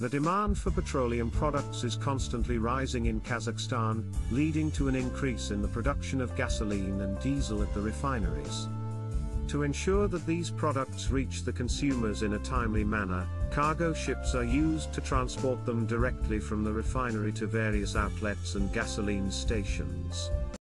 The demand for petroleum products is constantly rising in Kazakhstan, leading to an increase in the production of gasoline and diesel at the refineries. To ensure that these products reach the consumers in a timely manner, cargo ships are used to transport them directly from the refinery to various outlets and gasoline stations.